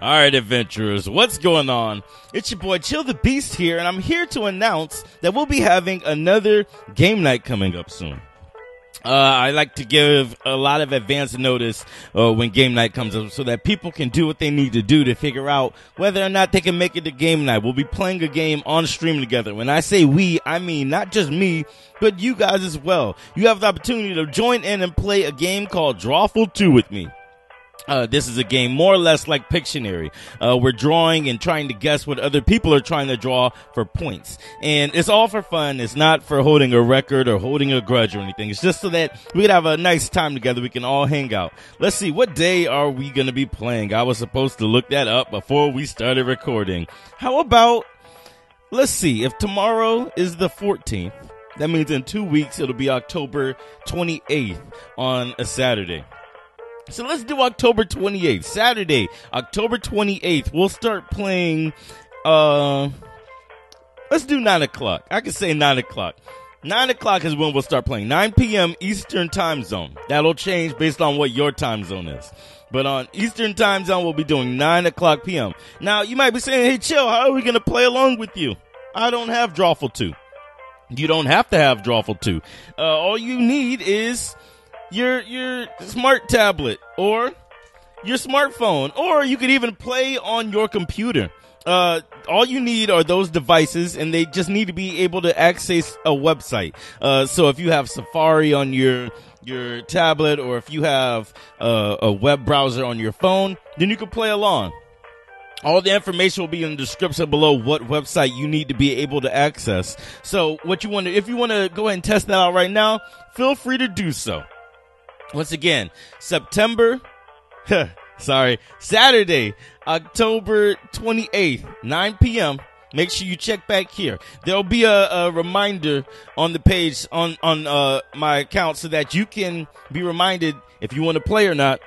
All right, adventurers, what's going on? It's your boy Chill the Beast here, and I'm here to announce that we'll be having another game night coming up soon. Uh, I like to give a lot of advance notice uh, when game night comes up so that people can do what they need to do to figure out whether or not they can make it to game night. We'll be playing a game on stream together. When I say we, I mean not just me, but you guys as well. You have the opportunity to join in and play a game called Drawful 2 with me. Uh, this is a game more or less like Pictionary. Uh, we're drawing and trying to guess what other people are trying to draw for points. And it's all for fun. It's not for holding a record or holding a grudge or anything. It's just so that we can have a nice time together. We can all hang out. Let's see, what day are we going to be playing? I was supposed to look that up before we started recording. How about, let's see, if tomorrow is the 14th, that means in two weeks it'll be October 28th on a Saturday. So let's do October 28th, Saturday, October 28th. We'll start playing, uh, let's do 9 o'clock. I can say 9 o'clock. 9 o'clock is when we'll start playing. 9 p.m. Eastern time zone. That'll change based on what your time zone is. But on Eastern time zone, we'll be doing 9 o'clock p.m. Now, you might be saying, hey, chill, how are we going to play along with you? I don't have Drawful 2. You don't have to have Drawful 2. Uh, all you need is your your smart tablet or your smartphone, or you could even play on your computer. Uh, all you need are those devices, and they just need to be able to access a website. Uh, so if you have Safari on your your tablet, or if you have uh, a web browser on your phone, then you can play along. All the information will be in the description below what website you need to be able to access. So what you want to, if you want to go ahead and test that out right now, feel free to do so. Once again, September, sorry, Saturday, October 28th, 9 p.m. Make sure you check back here. There'll be a, a reminder on the page on, on, uh, my account so that you can be reminded if you want to play or not.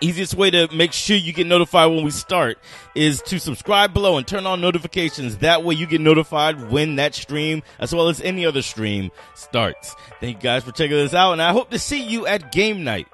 Easiest way to make sure you get notified when we start is to subscribe below and turn on notifications. That way you get notified when that stream, as well as any other stream, starts. Thank you guys for checking this out, and I hope to see you at game night.